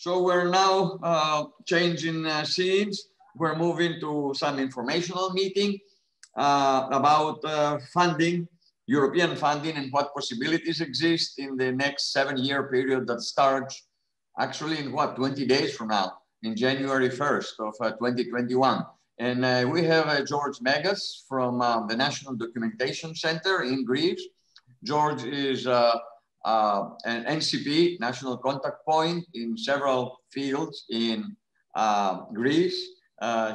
So we're now uh, changing uh, scenes. We're moving to some informational meeting uh, about uh, funding, European funding and what possibilities exist in the next seven year period that starts actually in what, 20 days from now, in January 1st of 2021. And uh, we have uh, George Megas from uh, the National Documentation Center in Greece. George is uh, uh, an NCP, National Contact Point, in several fields in uh, Greece.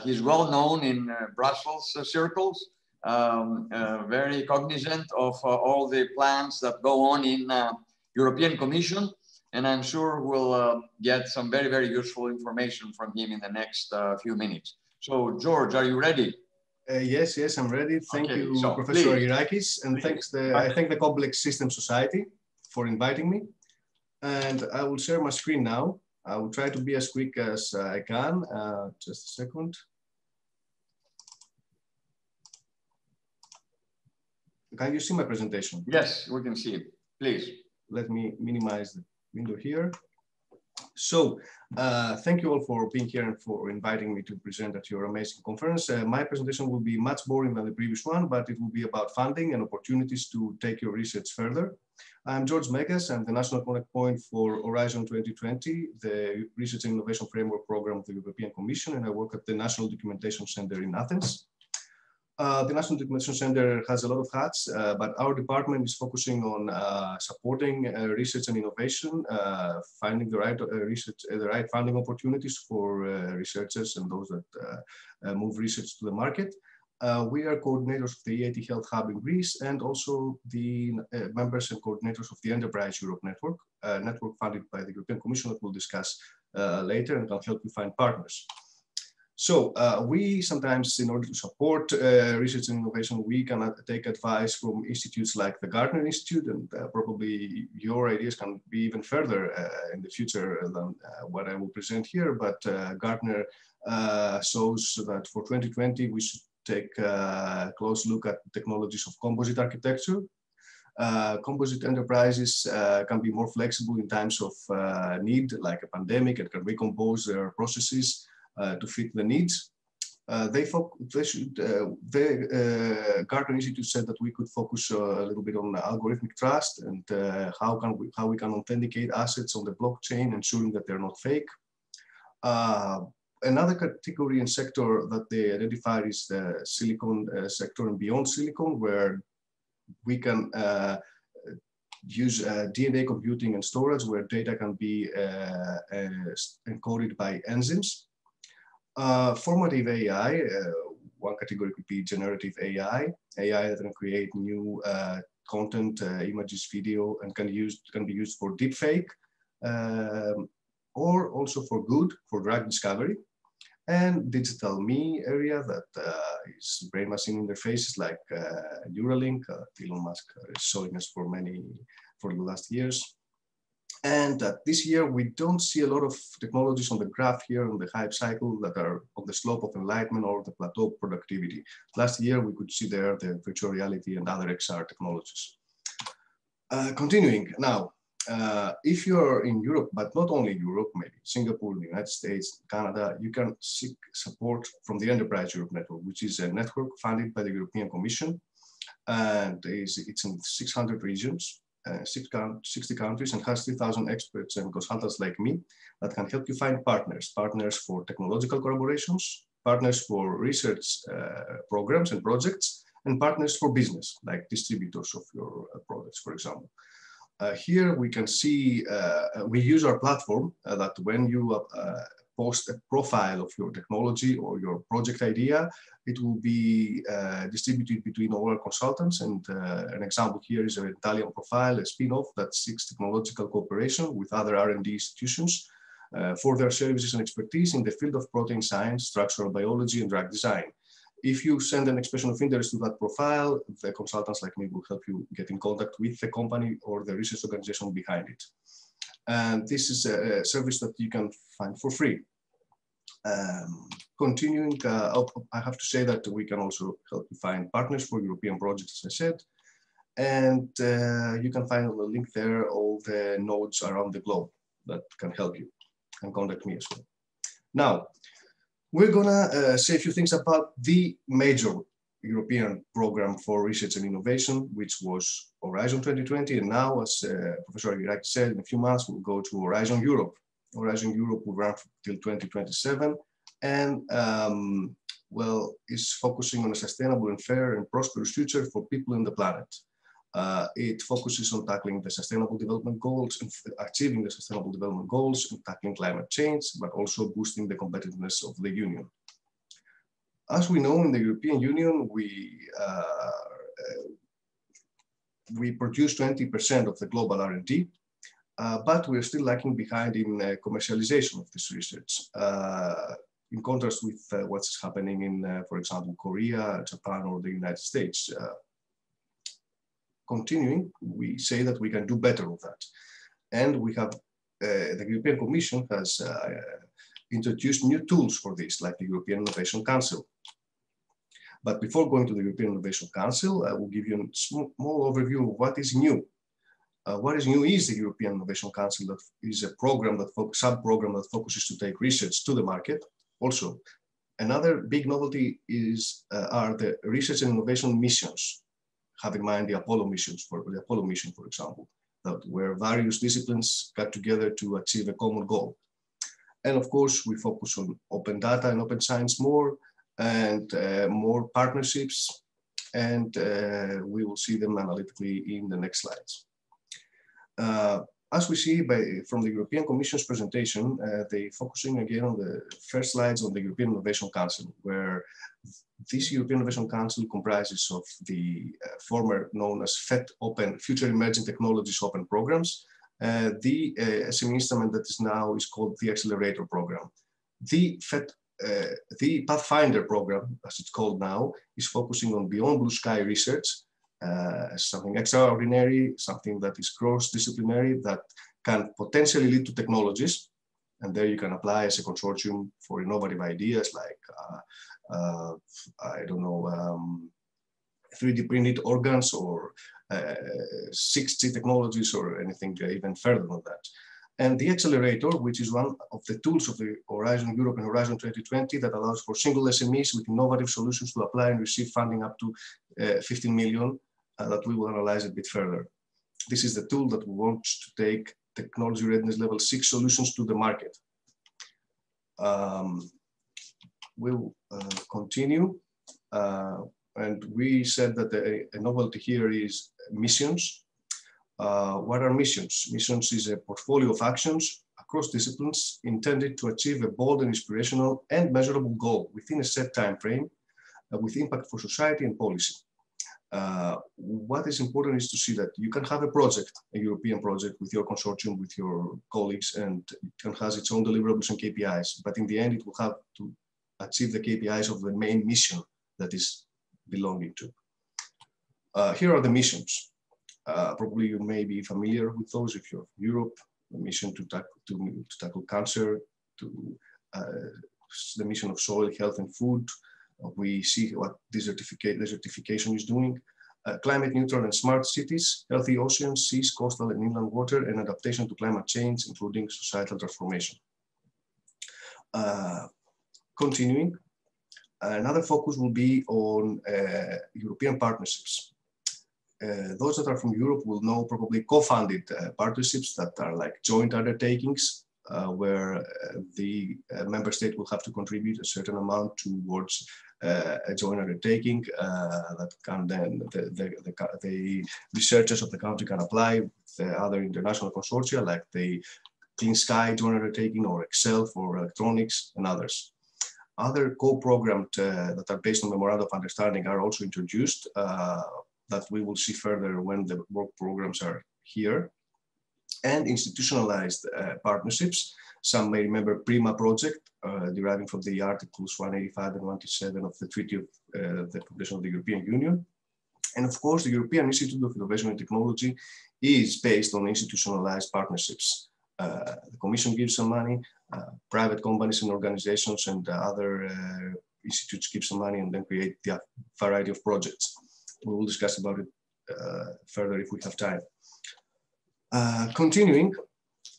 he's well known in Brussels circles, um, very cognizant of all the plans that go on in European Commission. And I'm sure we'll get some very, very useful information from him in the next few minutes. So George, are you ready? Uh, yes, yes, I'm ready. Thank okay, you, so Professor please, Irakis, and please. thanks the I thank the Complex System Society for inviting me. And I will share my screen now. I will try to be as quick as I can. Uh, just a second. Can you see my presentation? Yes, we can see it. Please. Let me minimize the window here. So uh, thank you all for being here and for inviting me to present at your amazing conference. Uh, my presentation will be much boring than the previous one, but it will be about funding and opportunities to take your research further. I'm George Megas. I'm the National Contact Point for Horizon 2020, the Research and Innovation Framework Program of the European Commission, and I work at the National Documentation Center in Athens. Uh, the National Documentation Center has a lot of hats, uh, but our department is focusing on uh, supporting uh, research and innovation, uh, finding the right uh, research, the right funding opportunities for researchers and those that move research to the market. We are coordinators of the EIT Health Hub in Greece and also the members and coordinators of the Enterprise Europe Network, a network funded by the European Commission that we'll discuss later and can help you find partners. So uh, we sometimes, in order to support uh, research and innovation, we can take advice from institutes like the Gartner Institute, and uh, probably your ideas can be even further uh, in the future than uh, what I will present here. But uh, Gartner shows that for 2020, we should take a close look at technologies of composite architecture. composite enterprises can be more flexible in times of need, like a pandemic, and can recompose their processes uh, to fit the needs. Uh, they, they should, uh, the uh, Gartner Institute said that we could focus uh, a little bit on algorithmic trust and uh, how can we how we can authenticate assets on the blockchain, ensuring that they're not fake. Another category and sector that they identified is the silicon sector and beyond silicon, where we can use DNA computing and storage, where data can be encoded by enzymes. Uh, formative AI, uh, one category could be generative AI, AI that can create new uh, content, uh, images, video, and can, use, can be used for deepfake, um, or also for good, for drug discovery. And digital me area that uh, is brain machine interfaces like uh, Neuralink, Elon Musk is showing us for many, for the last years. And uh, this year, we don't see a lot of technologies on the graph here on the hype cycle that are on the slope of enlightenment or the plateau of productivity. Last year, we could see there the virtual reality and other XR technologies. Uh, continuing now, uh, if you're in Europe, but not only Europe, maybe Singapore, the United States, Canada, you can seek support from the Enterprise Europe Network, which is a network funded by the European Commission. And it's in 600 regions uh, 60 countries and has 3,000 experts and consultants like me that can help you find partners, partners for technological collaborations, partners for research uh, programs and projects, and partners for business, like distributors of your uh, products, for example. Uh, here we can see, uh, we use our platform uh, that when you post a profile of your technology or your project idea, it will be uh, distributed between all our consultants. And uh, an example here is an Italian profile, a spin-off that seeks technological cooperation with other R&D institutions uh, for their services and expertise in the field of protein science, structural biology, and drug design. If you send an expression of interest to that profile, the consultants like me will help you get in contact with the company or the research organization behind it. And this is a service that you can find for free. Um, continuing, uh, I have to say that we can also help you find partners for European projects, as I said. And uh, you can find on the link there all the nodes around the globe that can help you. and contact me as well. Now, we're gonna uh, say a few things about the major European program for research and innovation, which was Horizon 2020. And now, as uh, Professor Aguirre said, in a few months, we'll go to Horizon Europe. Horizon Europe will run till 2027 and, um, well, is focusing on a sustainable and fair and prosperous future for people in the planet. Uh, it focuses on tackling the sustainable development goals and achieving the sustainable development goals and tackling climate change, but also boosting the competitiveness of the union. As we know in the European Union, we, uh, uh we produce 20% of the global R&D, uh, but we're still lagging behind in uh, commercialization of this research. Uh, in contrast with what's happening in, for example, Korea, Japan, or the United States continuing, we say that we can do better with that. And we have, uh, the European Commission has uh, introduced new tools for this, like the European Innovation Council. But before going to the European Innovation Council, I will give you a small overview of what is new. Uh, what is new is the European Innovation Council that is a program that sub-program that focuses to take research to the market. Also, another big novelty is uh, are the research and innovation missions have in mind the Apollo missions, for the Apollo mission, for example, that where various disciplines got together to achieve a common goal. And of course, we focus on open data and open science more and uh, more partnerships. And uh, we will see them analytically in the next slides. Uh, as we see by, from the European Commission's presentation, uh, they focusing again on the first slides on the European Innovation Council, where this European Innovation Council comprises of the uh, former known as FET Open, Future Emerging Technologies Open Programs, uh, the uh, SME instrument that is now is called the Accelerator Program. The FET, uh, the Pathfinder Program, as it's called now, is focusing on beyond blue sky research, uh, something extraordinary, something that is cross-disciplinary, that can potentially lead to technologies. And there you can apply as a consortium for innovative ideas like uh, uh, I don't know, um, 3D printed organs or 6G uh, technologies or anything even further than that. And the accelerator, which is one of the tools of the Horizon Europe and Horizon 2020 that allows for single SMEs with innovative solutions to apply and receive funding up to uh, 15 million uh, that we will analyze a bit further. This is the tool that we want to take technology readiness level six solutions to the market. Um, will uh, continue. Uh, and we said that a, a novelty here is missions. Uh, what are missions? Missions is a portfolio of actions across disciplines intended to achieve a bold and inspirational and measurable goal within a set time frame uh, with impact for society and policy. What is important is to see that you can have a project, a European project with your consortium, with your colleagues, and it can has its own deliverables and KPIs. But in the end, it will have to achieve the KPIs of the main mission that is belonging to. Uh, here are the missions. Uh, probably you may be familiar with those if you're from Europe, the mission to, tackle, to, to tackle cancer, to uh, the mission of soil, health and food. Uh, we see what desertification, desertification is doing. Uh, climate neutral and smart cities, healthy oceans, seas, coastal and inland water, and adaptation to climate change, including societal transformation. Uh, continuing, another focus will be on uh, European partnerships. Uh, those that are from Europe will know probably co-funded uh, partnerships that are like joint undertakings, where the member state will have to contribute a certain amount towards a joint undertaking that can then the, the, the, the, researchers of the country can apply with other international consortia like the Clean Sky joint undertaking or ECSEL for electronics and others. Other co-programmed uh, that are based on memorandum of understanding are also introduced uh, that we will see further when the work programs are here. And institutionalized uh, partnerships. Some may remember PRIMA project, uh, deriving from the Articles 185 and 187 of the Treaty of uh, the Foundation of the European Union. And of course, the European Institute of Innovation and Technology is based on institutionalized partnerships. Uh, the Commission gives some money, uh, private companies and organizations and other uh, institutes give some money and then create the variety of projects. We will discuss about it further if we have time. continuing,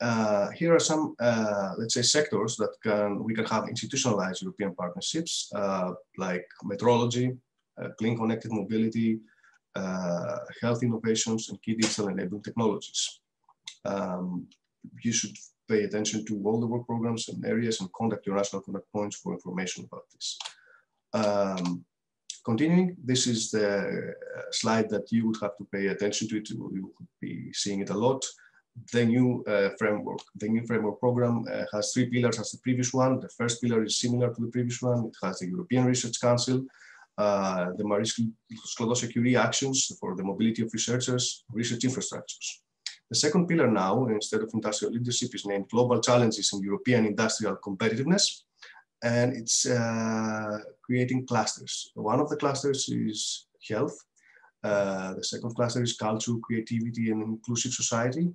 uh, here are some, uh, let's say, sectors that can we can have institutionalized European partnerships, uh, like metrology, uh, clean connected mobility, uh, health innovations, and key digital enabling technologies. Um, you should pay attention to all the work programs and areas and contact your national contact points for information about this. Um, continuing, this is the slide that you would have to pay attention to. You will be seeing it a lot the new uh, framework. The new framework program uh, has three pillars as the previous one. The first pillar is similar to the previous one. It has the European Research Council, uh, the Marie Sklodowska Curie actions for the mobility of researchers, research infrastructures. The second pillar now, instead of industrial leadership, is named Global Challenges in European Industrial Competitiveness. And it's uh, creating clusters. One of the clusters is health. Uh, the second cluster is culture, creativity, and inclusive society.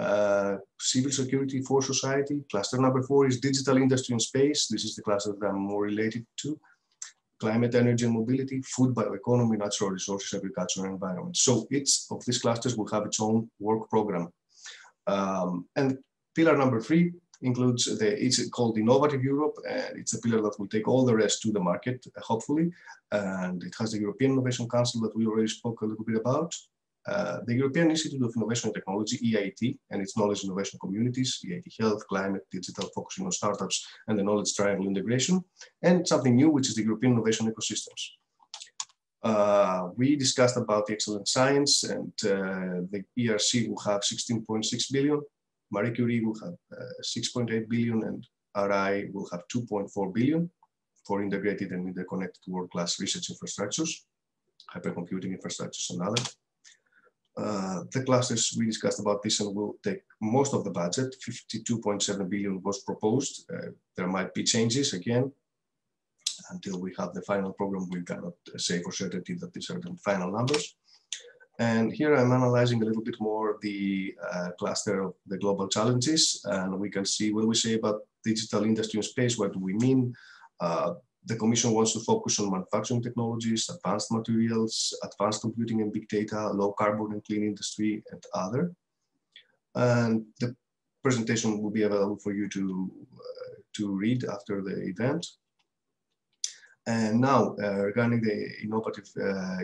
Uh, civil security for society. Cluster number four is digital industry and space. This is the cluster that I'm more related to. Climate, energy, and mobility, food, bioeconomy, natural resources, agriculture, and environment. So each of these clusters will have its own work program. Um, and pillar number three includes the, it's called Innovative Europe, and it's a pillar that will take all the rest to the market, hopefully. And it has the European Innovation Council that we already spoke a little bit about. Uh, the European Institute of Innovation and Technology, EIT, and its knowledge innovation communities, EIT Health, Climate, Digital, focusing on startups, and the knowledge triangle integration, and something new, which is the European Innovation Ecosystems. Uh, we discussed about the excellent science, and uh, the ERC will have 16.6 billion, Marie Curie will have uh, 6.8 billion, and RI will have 2.4 billion for integrated and interconnected world-class research infrastructures, hypercomputing infrastructures, and others. Uh, the clusters we discussed about this and will take most of the budget. 52.7 billion was proposed. Uh, there might be changes again. Until we have the final program, we cannot say for certainty that these are the final numbers. And here I'm analyzing a little bit more the uh, cluster of the global challenges. And we can see when we say about digital industry and space, what do we mean? The Commission wants to focus on manufacturing technologies, advanced materials, advanced computing and big data, low carbon and clean industry, and other. And the presentation will be available for you to, uh, to read after the event. And now, uh, regarding the innovative uh,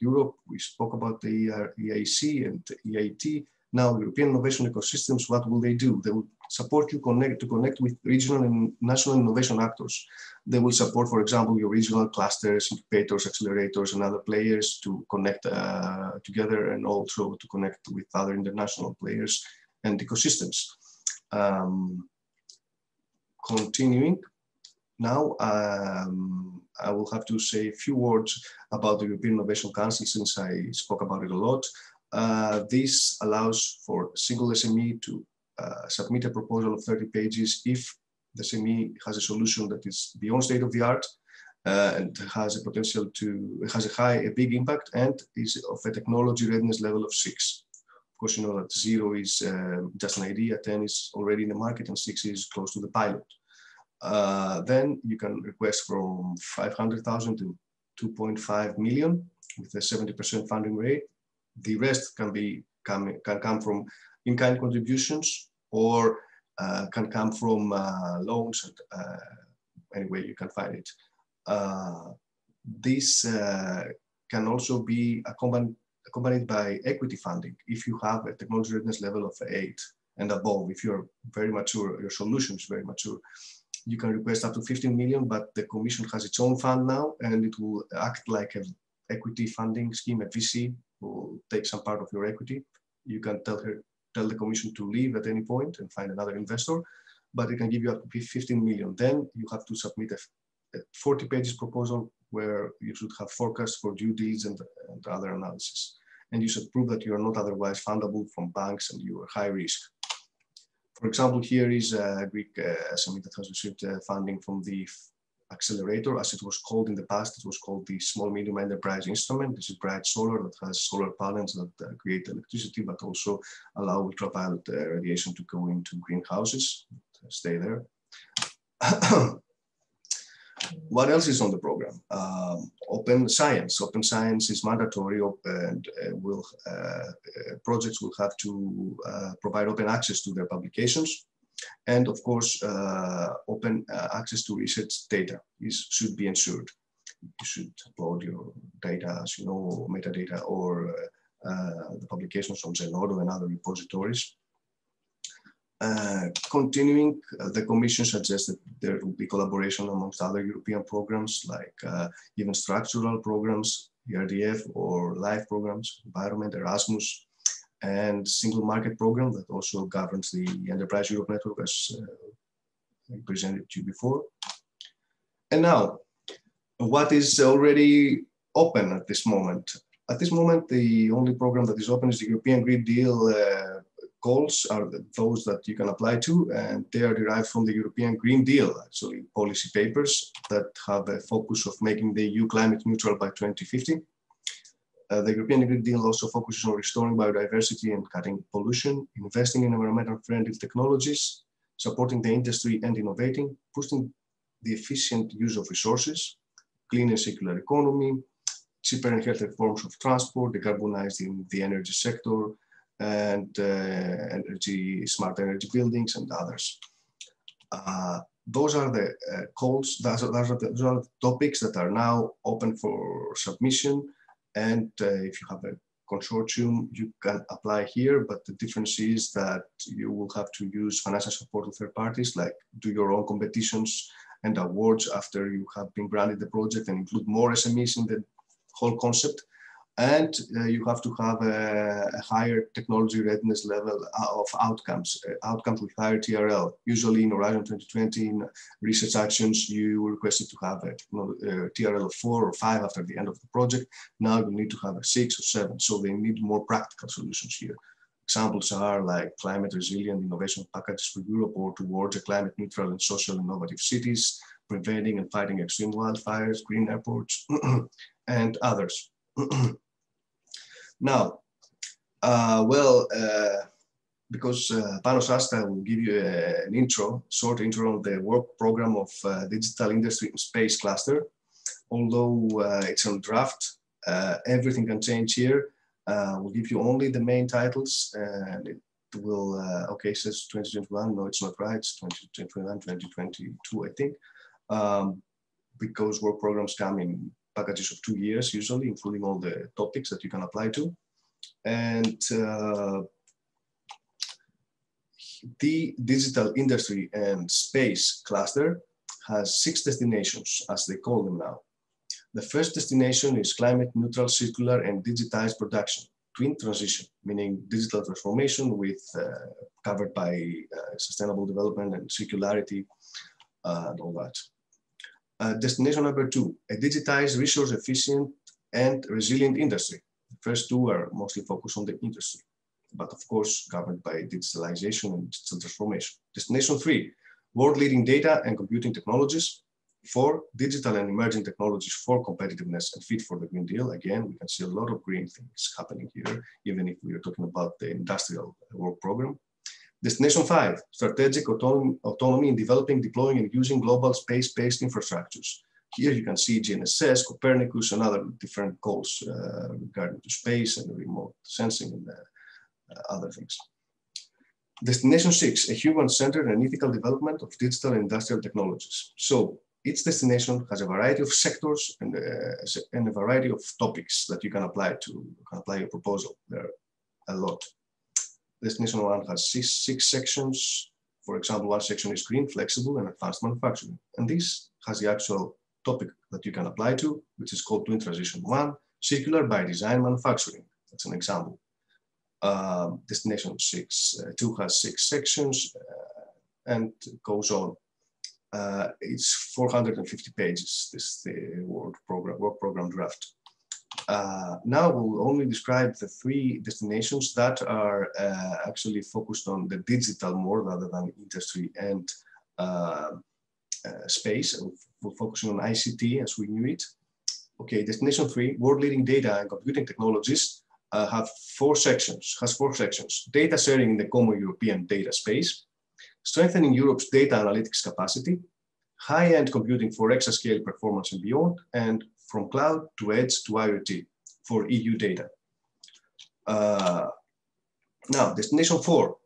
Europe, we spoke about the EIC and EIT. Now, European innovation ecosystems, what will they do? They will support you connect, to connect with regional and national innovation actors. They will support, for example, your regional clusters, incubators, accelerators, and other players to connect uh, together and also to connect with other international players and ecosystems. Um, continuing, now um, I will have to say a few words about the European Innovation Council since I spoke about it a lot. Uh, this allows for single SME to uh, submit a proposal of 30 pages if the SME has a solution that is beyond state of the art uh, and has a potential to, has a high, a big impact and is of a technology readiness level of six. Of course, you know that zero is uh, just an idea, 10 is already in the market and six is close to the pilot. Uh, then you can request from 500,000 to 2.5 million with a 70% funding rate. The rest can be come, can come from in-kind contributions or uh, can come from uh, loans and uh, anyway you can find it. Uh, this can also be accompanied, accompanied by equity funding if you have a technology readiness level of eight and above. If you're very mature, your solution is very mature, you can request up to 15 million, but the commission has its own fund now and it will act like an equity funding scheme, a VC will take some part of your equity. You can tell her tell the commission to leave at any point and find another investor, but it can give you up to 15 million. Then you have to submit a, a 40 pages proposal where you should have forecasts for due deals and, and other analysis. And you should prove that you are not otherwise fundable from banks and you are high risk. For example, here is a Greek uh, SME that has received uh, funding from the accelerator, as it was called in the past. It was called the Small Medium Enterprise Instrument. This is Brite Solar that has solar panels that uh, create electricity, but also allow ultraviolet uh, radiation to go into greenhouses, stay there. what else is on the program? Um, open science. Open science is mandatory and uh, will uh, uh, projects will have to uh, provide open access to their publications. And of course, uh, open uh, access to research data is, should be ensured. You should upload your data, as you know, metadata or the publications from Zenodo and other repositories. Uh, continuing, uh, the Commission suggests that there will be collaboration amongst other European programs, like uh, even structural programs, ERDF or LIFE programs, Environment, Erasmus, and Single Market Program that also governs the Enterprise Europe Network as I presented to you before. And now, what is already open at this moment? At this moment, the only program that is open is the European Green Deal uh, are those that you can apply to, and they are derived from the European Green Deal, actually, policy papers that have a focus of making the EU climate neutral by 2050. Uh, the European Green Deal also focuses on restoring biodiversity and cutting pollution, investing in environmental friendly technologies, supporting the industry and innovating, boosting the efficient use of resources, clean and circular economy, cheaper and healthier forms of transport, decarbonizing the energy sector, and uh, energy, smart energy buildings and others. Uh, those are the uh, calls, those are, those, are the, those are the topics that are now open for submission. And uh, if you have a consortium, you can apply here, but the difference is that you will have to use financial support of third parties, like do your own competitions and awards after you have been granted the project and include more SMEs in the whole concept and uh, you have to have a, a, higher technology readiness level uh, of outcomes, uh, outcomes with higher TRL. Usually in Horizon 2020, in research actions, you requested to have a, a, TRL of four or five after the end of the project. Now you need to have a six or seven. So they need more practical solutions here. Examples are like climate resilient innovation packages for Europe or towards a climate neutral and social innovative cities, preventing and fighting extreme wildfires, green airports, and others. now, uh, well, uh, because uh, Panos I will give you a, an intro, short intro on the work program of uh, Digital Industry Space Cluster. Although uh, it's on draft, uh, everything can change here. Uh, we'll give you only the main titles and it will, okay, says 2021, no, it's not right, it's 2021, 2022, I think. Um, because work programs come in packages of two years usually, including all the topics that you can apply to. And uh, the digital industry and space cluster has six destinations, as they call them now. The first destination is climate neutral, circular, and digitized production, twin transition, meaning digital transformation with uh, covered by uh, sustainable development and circularity uh, and all that. Uh, destination number two, a digitized, resource efficient, and resilient industry. The first two are mostly focused on the industry, but of course governed by digitalization and digital transformation. Destination three, world-leading data and computing technologies. Four, digital and emerging technologies for competitiveness and fit for the Green Deal. Again, we can see a lot of green things happening here, even if we are talking about the industrial work program. Destination five, strategic autonomy, in developing, deploying, and using global space-based infrastructures. Here you can see GNSS, Copernicus, and other different goals uh, regarding to space and remote sensing and uh, other things. Destination six, a human-centered and ethical development of digital industrial technologies. So each destination has a variety of sectors and, uh, and a variety of topics that you can apply to, can apply your proposal. There are a lot. Destination one has six, six sections. For example, one section is green, flexible, and advanced manufacturing. And this has the actual topic that you can apply to, which is called Twin Transition 1, Circular by Design Manufacturing. That's an example. Uh, destination 6, uh, 2 has six sections uh, and goes on. Uh, it's 450 pages, this the work program, work program draft. Uh, now we'll only describe the three destinations that are uh, actually focused on the digital more rather than industry and uh, uh space. We're focusing on ICT as we knew it. Okay, destination three, world-leading data and computing technologies uh, have four sections, has four sections. Data sharing in the common European data space, strengthening Europe's data analytics capacity, high-end computing for exascale performance and beyond, and from cloud to edge to IoT for EU data. Uh, now, destination four.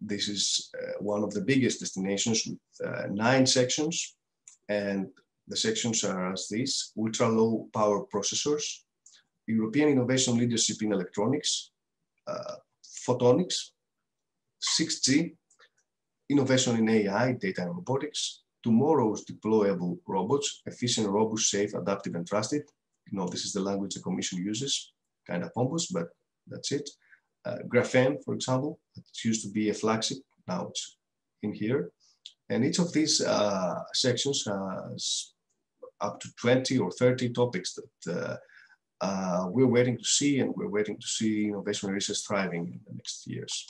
This is uh, one of the biggest destinations with uh, nine sections, and the sections are as these, ultra-low power processors, European innovation leadership in electronics, uh, photonics, 6G, innovation in AI, data and robotics, tomorrow's deployable robots, efficient, robust, safe, adaptive, and trusted. You know, this is the language the commission uses, kind of pompous, but that's it. Uh, Graphene, for example, it used to be a flagship, now it's in here. And each of these uh, sections has up to 20 or 30 topics that uh, uh, we're waiting to see, and we're waiting to see innovation research thriving in the next years.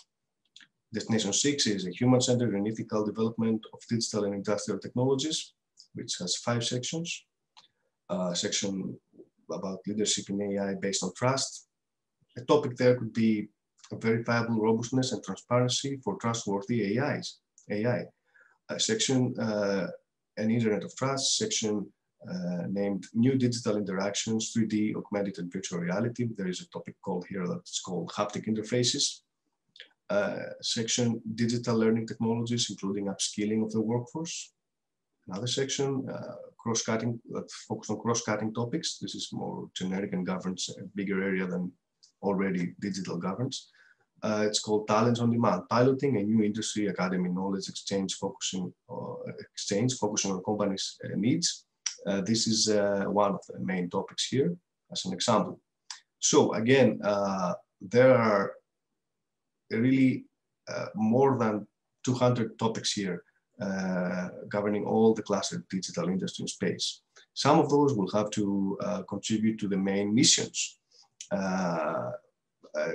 Destination six is a human-centered and ethical development of digital and industrial technologies, which has five sections. Uh, section about leadership in AI based on trust. A topic there could be verifiable robustness and transparency for trustworthy AIs, AI. A section, uh, an Internet of Trust, section uh, named New Digital Interactions, 3D, Augmented and Virtual Reality. There is a topic called here that's called Haptic Interfaces. Uh, section, Digital Learning Technologies, including upskilling of the workforce. Another section, uh, cross-cutting, that focused on cross-cutting topics. This is more generic and governs a bigger area than already digital governs. Uh, it's called Talents on Demand, piloting a new industry academy knowledge exchange focusing uh, exchange focusing on companies' uh, needs. Uh, this is uh, one of the main topics here as an example. So again, uh, there are really uh, more than 200 topics here uh, governing all the cluster digital industry space. Some of those will have to uh, contribute to the main missions.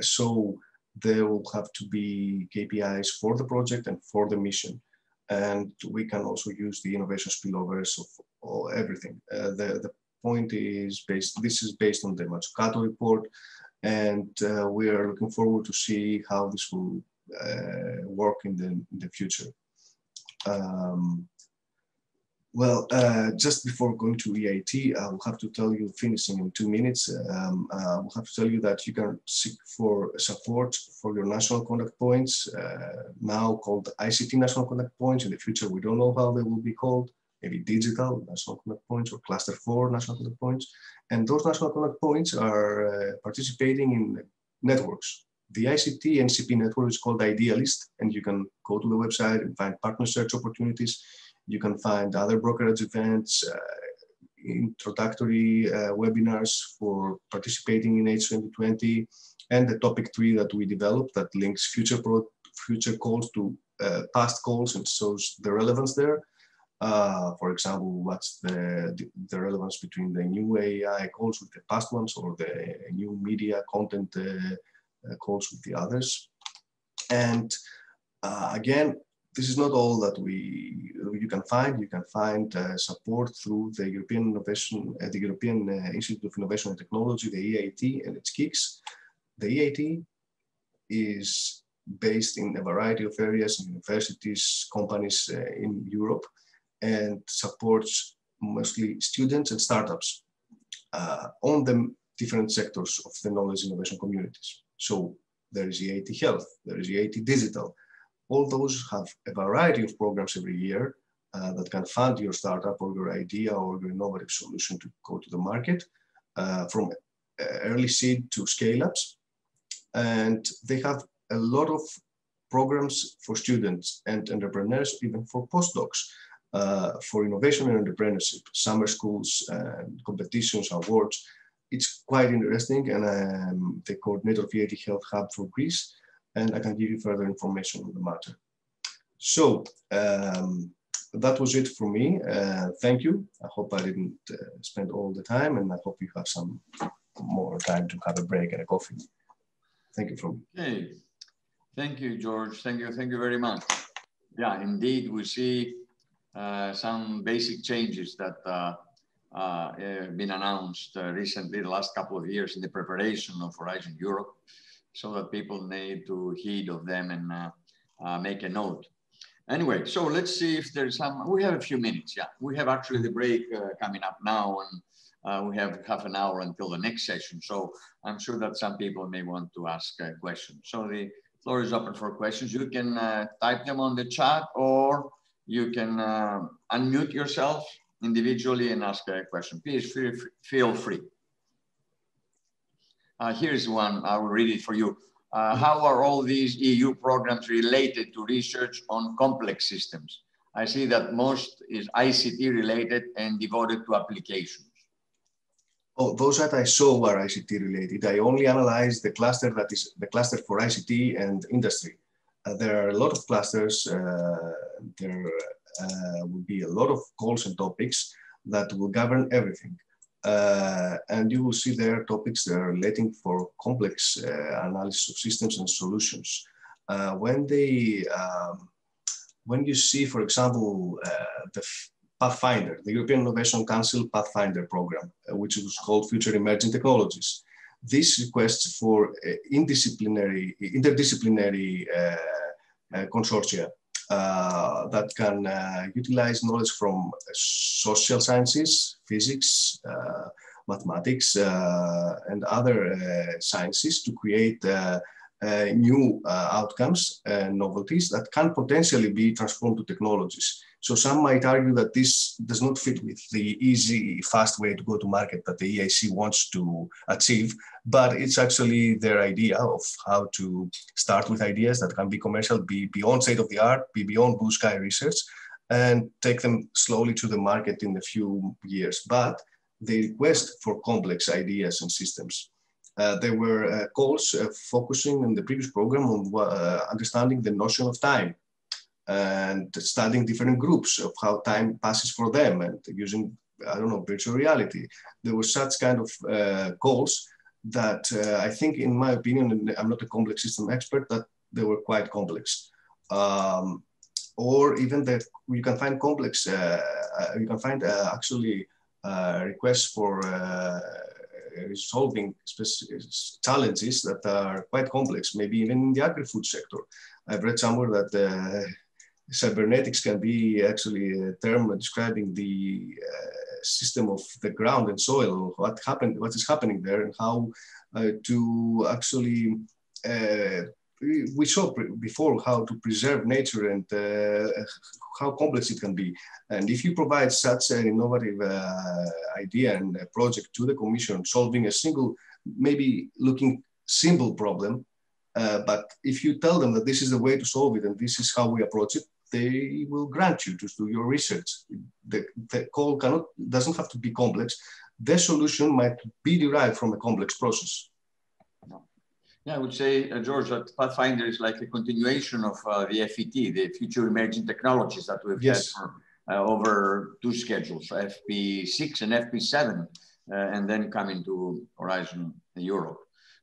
so there will have to be KPIs for the project and for the mission and we can also use the innovation spillovers of everything. Uh, the, the point is based, this is based on the Mazzucato report, and uh, we are looking forward to see how this will uh, work in the, in the future. Um, well, uh, just before going to EIT, I will have to tell you, finishing in two minutes, um, I will have to tell you that you can seek for support for your national contact points, uh, now called ICT national contact points. In the future, we don't know how they will be called, maybe digital national contact points or cluster four national contact points. And those national contact points are uh, participating in networks. The ICT NCP network is called Idealist, and you can go to the website and find partner search opportunities you can find other brokerage events, uh, introductory uh, webinars for participating in H 2020, and the topic tree that we developed that links future future calls to uh, past calls and shows the relevance there. Uh, for example, what's the, the relevance between the new AI calls with the past ones or the new media content uh, calls with the others. And uh, again, this is not all that we you can find. You can find uh, support through the European Innovation, uh, the European uh, Institute of Innovation and Technology, the EIT, and its KICs. The EIT is based in a variety of areas, universities, companies uh, in Europe, and supports mostly students and startups uh, on the different sectors of the knowledge innovation communities. So there is EIT Health, there is EIT Digital, all those have a variety of programs every year uh, that can fund your startup or your idea or your innovative solution to go to the market uh, from early seed to scale ups. And they have a lot of programs for students and entrepreneurs, even for postdocs, uh, for innovation and entrepreneurship, summer schools, and competitions, awards. It's quite interesting. And um, the coordinator of EIT Health Hub for Greece and I can give you further information on the matter. So um, that was it for me. Uh, thank you. I hope I didn't uh, spend all the time and I hope you have some more time to have a break and a coffee. Thank you for me. Okay. Thank you, George. Thank you. Thank you very much. Yeah, indeed, we see some basic changes that uh, uh, have been announced uh, recently, the last couple of years in the preparation of Horizon Europe so that people need to heed of them and uh, uh, make a note. anyway, so let's see if there's some, we have a few minutes. Yeah, we have actually the break uh, coming up now and uh, we have half an hour until the next session. So I'm sure that some people may want to ask a question. So the floor is open for questions. You can uh, type them on the chat or you can uh, unmute yourself individually and ask a question. Please feel, feel free. Uh, here's one, I will read it for you. Uh, how are all these EU programs related to research on complex systems? I see that most is ICT related and devoted to applications. Oh, those that I saw were ICT related. I only analyzed the cluster that is the cluster for ICT and industry. Uh, there are a lot of clusters. Uh, there uh, will be a lot of calls and topics that will govern everything. Uh, and you will see there topics that are relating for complex uh, analysis of systems and solutions. Uh, when they, um, when you see, for example, the Pathfinder, the European Innovation Council Pathfinder program, which was called Future Emerging Technologies, this requests for interdisciplinary, interdisciplinary consortia uh, that can uh, utilize knowledge from social sciences, physics, uh, mathematics, uh, and other uh, sciences to create new outcomes and novelties that can potentially be transformed to technologies. So some might argue that this does not fit with the easy, fast way to go to market that the EIC wants to achieve, but it's actually their idea of how to start with ideas that can be commercial, be beyond state of the art, be beyond blue sky research, and take them slowly to the market in a few years. But the request for complex ideas and systems. Uh, there were uh, calls uh, focusing in the previous program on uh, understanding the notion of time and studying different groups of how time passes for them and using, I don't know, virtual reality. There were such kind of uh, calls that uh, I think, in my opinion, I'm not a complex system expert, that they were quite complex. Um, or even that you can find complex, uh, uh you can find uh, actually uh, requests for resolving specific challenges that are quite complex, maybe even in the agri-food sector. I've read somewhere that cybernetics can be actually a term describing the uh, system of the ground and soil, what happened, what is happening there, and how uh, to actually. Uh, we saw before how to preserve nature and uh, how complex it can be. And if you provide such an innovative uh, idea and project to the Commission, solving a single, maybe looking simple problem, uh, but if you tell them that this is the way to solve it and this is how we approach it, they will grant you to do your research. The, the call cannot, doesn't have to be complex. The solution might be derived from a complex process. Yeah, I would say, uh, George, that Pathfinder is like a continuation of uh, the FET, the Future Emerging Technologies that we've yes. had for uh, over two schedules, FP6 and FP7, uh, and then coming to Horizon Europe.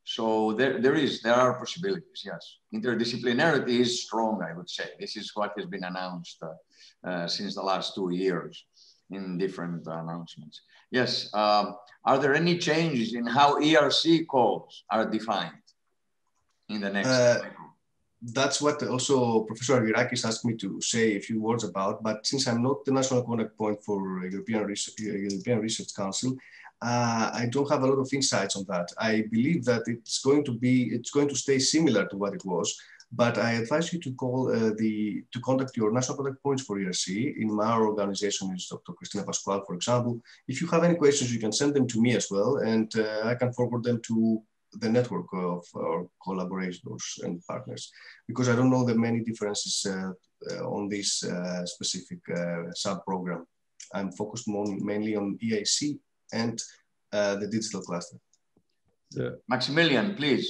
So there, there is, there are possibilities, yes. Interdisciplinarity is strong, I would say. This is what has been announced uh, uh, since the last two years in different announcements. Yes, um, are there any changes in how ERC calls are defined in the next uh, that's what also Professor Argyrakis asked me to say a few words about. But since I'm not the national contact point for European Research, European Research Council, uh, I don't have a lot of insights on that. I believe that it's going to be, it's going to stay similar to what it was, but I advise you to call uh, the, to contact your national contact points for ERC. In my organization is Dr. Cristina Pascual, for example. If you have any questions, you can send them to me as well, and uh, I can forward them to the network of our collaborators and partners, because I don't know the many differences uh, uh, on this uh, specific sub-program. I'm focused mainly on EIC and uh, the digital cluster. Yeah. Maximilian, please.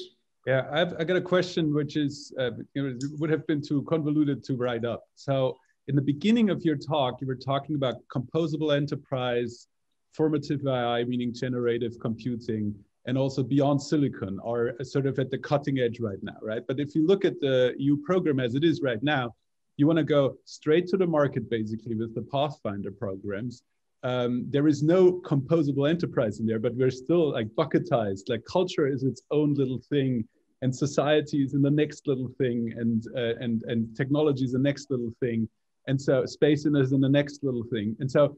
Yeah, I've I got a question which is uh, you know, would have been too convoluted to write up. So in the beginning of your talk, you were talking about composable enterprise, formative AI, meaning generative computing, and also beyond silicon, are sort of at the cutting edge right now, right? But if you look at the EU program as it is right now, you want to go straight to the market basically with the Pathfinder programs um, there is no composable enterprise in there, but we're still like bucketized. Like culture is its own little thing and society is in the next little thing, and uh, and and technology is the next little thing, and so space is in the next little thing, and so.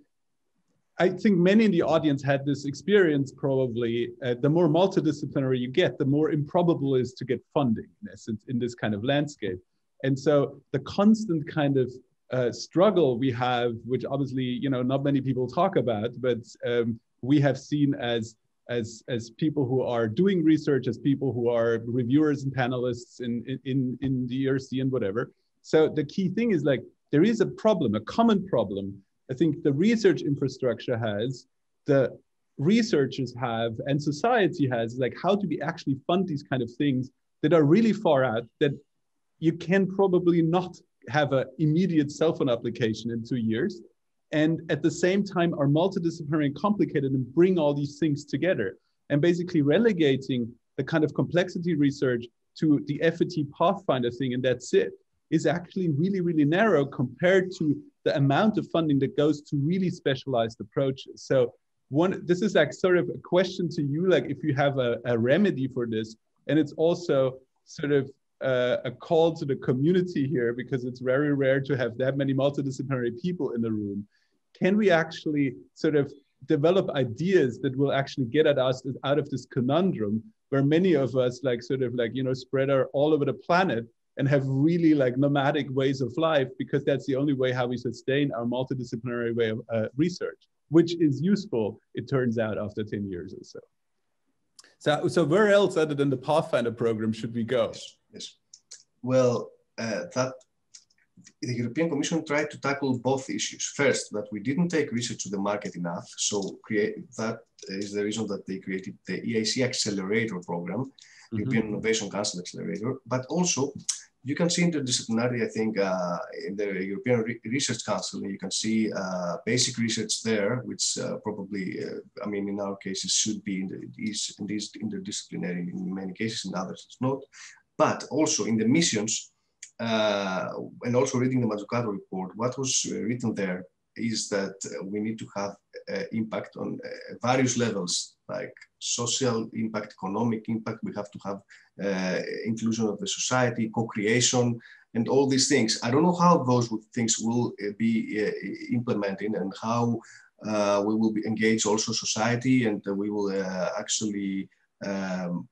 I think many in the audience had this experience probably. Uh, the more multidisciplinary you get, the more improbable it is to get funding in essence in this kind of landscape. And so the constant kind of uh, struggle we have, which obviously you know not many people talk about, but um, we have seen as as as people who are doing research, as people who are reviewers and panelists in in in the ERC and whatever. So the key thing is like there is a problem, a common problem. I think the research infrastructure has, the researchers have, and society has, like how do we actually fund these kind of things that are really far out that you can probably not have an immediate cell phone application in two years. And at the same time are multidisciplinary and complicated and bring all these things together. And basically relegating the kind of complexity research to the FET Pathfinder thing and that's it is actually really, really narrow compared to the amount of funding that goes to really specialized approaches. So one, this is like sort of a question to you, like if you have a, a remedy for this, and it's also sort of uh, a call to the community here because it's very rare to have that many multidisciplinary people in the room. Can we actually sort of develop ideas that will actually get at us out of this conundrum where many of us like sort of like you know spread all over the planet and have really like nomadic ways of life because that's the only way how we sustain our multidisciplinary way of uh, research which is useful it turns out after 10 years or so so so where else other than the pathfinder program should we go Yes. Well, uh, that the European Commission tried to tackle both issues. First, that we didn't take research to the market enough. So create, that is the reason that they created the EIC Accelerator Program, mm -hmm. European Innovation Council Accelerator. But also, you can see interdisciplinary, I think, uh, in the European Re Research Council, you can see uh, basic research there, which uh, probably, uh, I mean, in our cases should be in, the, is, in these interdisciplinary in many cases, in others it's not. But also in the missions, uh, and also reading the Mazzucato report, what was uh, written there is that uh, we need to have uh, impact on uh, various levels, like social impact, economic impact. We have to have uh, inclusion of the society, co-creation, and all these things. I don't know how those things will be implemented and how we will be engage also society, and we will actually um,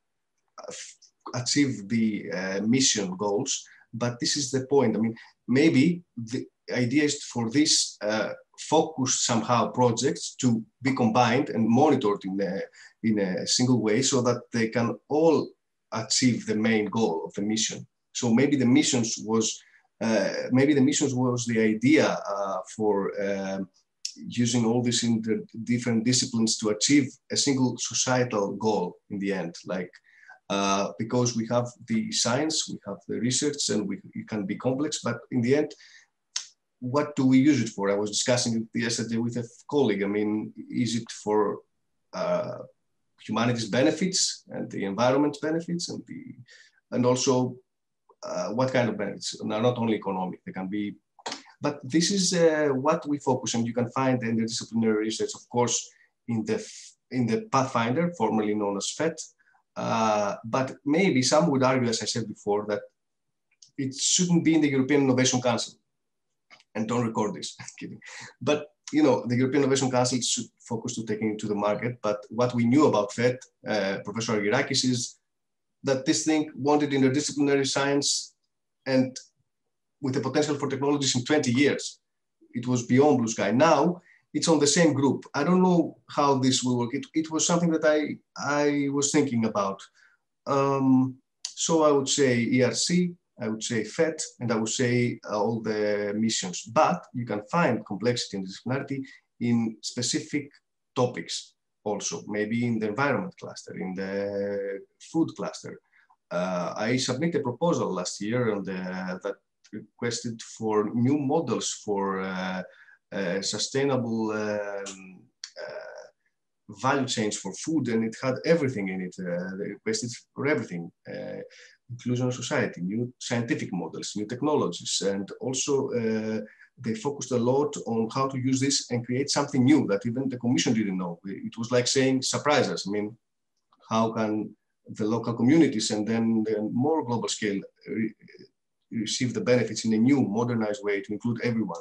achieve the uh, mission goals. But this is the point. I mean, maybe the idea is for this uh, focused somehow projects to be combined and monitored in a, in a single way so that they can all achieve the main goal of the mission. So maybe the missions was uh, maybe the missions was the idea uh, for uh, using all these different disciplines to achieve a single societal goal in the end, like uh, because we have the science, we have the research, and we, it can be complex. But in the end, what do we use it for? I was discussing it yesterday with a colleague. I mean, is it for uh, humanity's benefits and the environment benefits, and the and also uh, what kind of benefits? Now, not only economic, they can be. But this is uh, what we focus, on. you can find in the disciplinary research, of course, in the in the Pathfinder, formerly known as FET, uh, but maybe some would argue, as I said before, that it shouldn't be in the European Innovation Council. And don't record this, kidding. But you know, the European Innovation Council should focus to taking it to the market. But what we knew about FET, uh, Professor Argyrakis, is that this thing wanted interdisciplinary science and with the potential for technologies in 20 years. It was beyond blue sky. Now it's on the same group. I don't know how this will work. It, it was something that I, I was thinking about. Um, so I would say ERC, I would say FET, and I would say uh, all the missions. But you can find complexity and disciplinarity in specific topics also, maybe in the environment cluster, in the food cluster. Uh, I submitted a proposal last year on the, that requested for new models for uh, sustainable um, uh, value chains for food, and it had everything in it. Uh, they requested for everything inclusion of society, new scientific models, new technologies, and also uh, they focused a lot on how to use this and create something new that even the commission didn't know. It was like saying, surprise us. I mean, how can the local communities and then the more global scale re receive the benefits in a new modernized way to include everyone.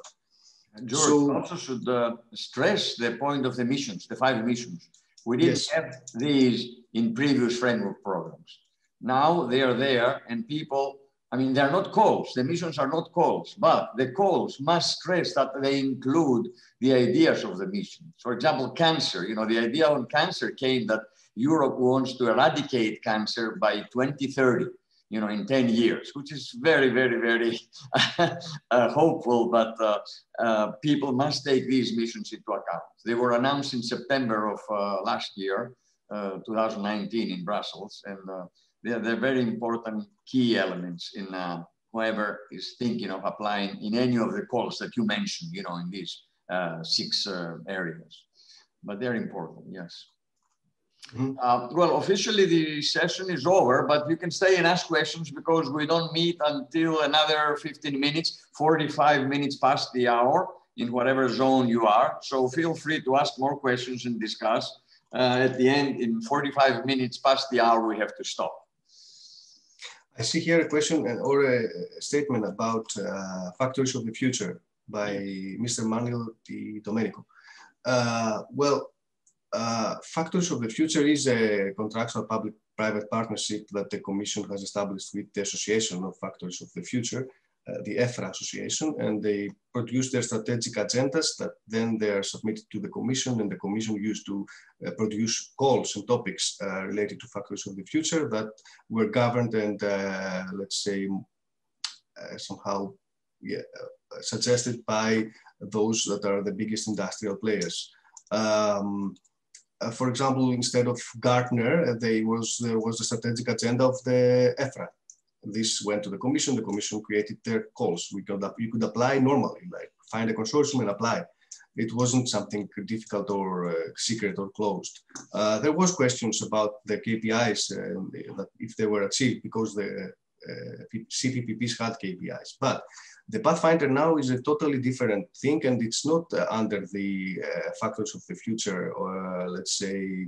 George so, also should uh, stress the point of the missions, the five missions. We didn't yes. have these in previous framework programs. Now they are there and people, I mean, they're not calls, the missions are not calls, but the calls must stress that they include the ideas of the mission. For example, cancer, you know, the idea on cancer came that Europe wants to eradicate cancer by 2030 you know, in 10 years, which is very, very, very uh, hopeful, but uh, uh, people must take these missions into account. They were announced in September of uh, last year, uh, 2019 in Brussels, and uh, they're, they're, very important key elements in whoever is thinking of applying in any of the calls that you mentioned, you know, in these six areas. But they're important, yes. Mm-hmm. Uh, well, officially the session is over, but you can stay and ask questions because we don't meet until another 15 minutes, 45 minutes past the hour in whatever zone you are. So feel free to ask more questions and discuss. Uh, at the end, in 45 minutes past the hour, we have to stop. I see here a question or a statement about uh, factories of the future by Mr. Manuel Di Domenico. Uh, well, uh, Factories of the Future is a contractual public-private partnership that the Commission has established with the Association of Factories of the Future, uh, the EFFRA Association, and they produce their strategic agendas that then they are submitted to the Commission, and the Commission used to uh, produce calls and topics uh, related to Factories of the Future that were governed and, uh, let's say, somehow yeah, suggested by those that are the biggest industrial players. Um, for example, instead of Gartner, uh, they was, there was a strategic agenda of the EFFRA. This went to the commission, the commission created their calls. We could, you could apply normally, like find a consortium and apply. It wasn't something difficult or uh, secret or closed. Uh, there was questions about the KPIs, uh, if they were achieved because the uh, CPPPs had KPIs. But the Pathfinder now is a totally different thing, and it's not uh, under the uh, Factories of the Future, or uh, let's say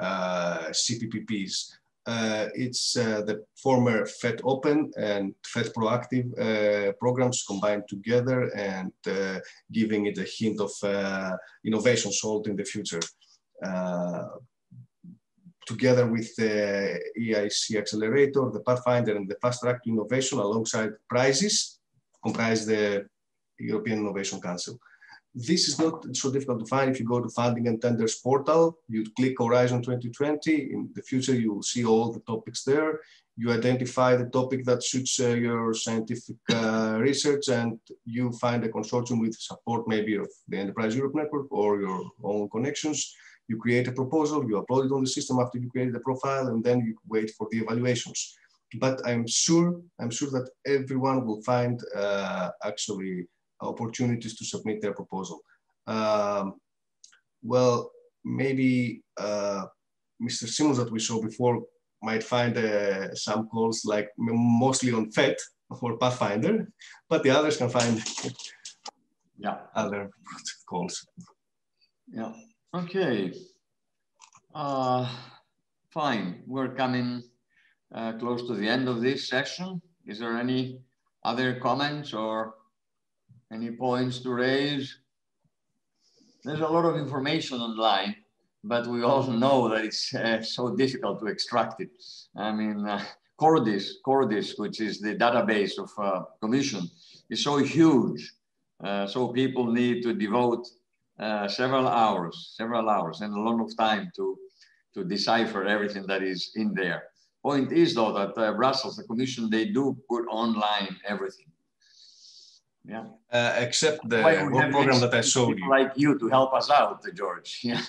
uh, CPPPs. Uh, it's uh, the former FET Open and FET Proactive programs combined together and giving it a hint of innovation salt in the future. together with the EIC Accelerator, the Pathfinder, and the Fast Track Innovation alongside prizes comprise the European Innovation Council. This is not so difficult to find if you go to funding and tenders portal, you click Horizon 2020, in the future you will see all the topics there. You identify the topic that suits uh, your scientific uh, research and you find a consortium with support maybe of the Enterprise Europe Network or your own connections. You create a proposal, you upload it on the system after you create the profile and then you wait for the evaluations but I'm sure I'm sure that everyone will find uh, actually opportunities to submit their proposal. Um, well, maybe uh, Mr. Simmons that we saw before might find uh, some calls like mostly on FET or Pathfinder, but the others can find yeah. other calls. Yeah. Okay. Uh, fine. We're coming uh, close to the end of this session. Is there any other comments or any points to raise? There's a lot of information online, but we all know that it's uh, so difficult to extract it. I mean, uh, Cordis, Cordis, which is the database of uh, Commission, is so huge. Uh, so people need to devote uh, several hours, several hours and a lot of time to, to decipher everything that is in there. Point is though that uh, Brussels, the Commission, they do put online everything. Yeah. Uh, except the work program that I showed you. Like you to help us out, George. Yeah.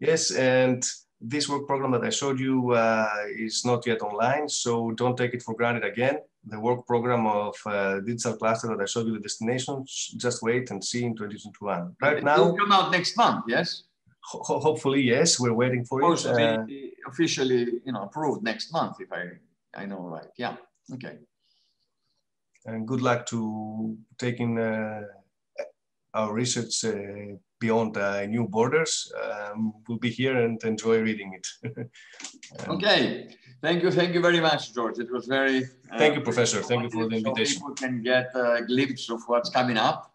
yes, and this work program that I showed you uh, is not yet online, so don't take it for granted again. The work program of uh, digital cluster that I showed you the destinations, just wait and see in 2021. Right it now, will come out next month, yes? Ho hopefully, yes, we're waiting for it. Uh, officially, you know, approved next month, if I, I know right. Yeah, okay. And good luck to taking uh, our research beyond new borders, um, we'll be here and enjoy reading it. um, okay, thank you, thank you very much, George. It was very. thank you, Professor. Thank you for the invitation. So people can get a glimpse of what's coming up.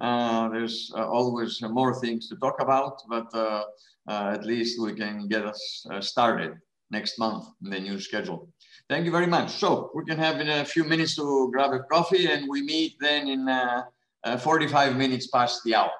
Uh, there's uh, always more things to talk about, but uh, at least we can get us started next month in the new schedule. Thank you very much. So we can have in a few minutes to grab a coffee and we meet then in uh, uh, 45 minutes past the hour.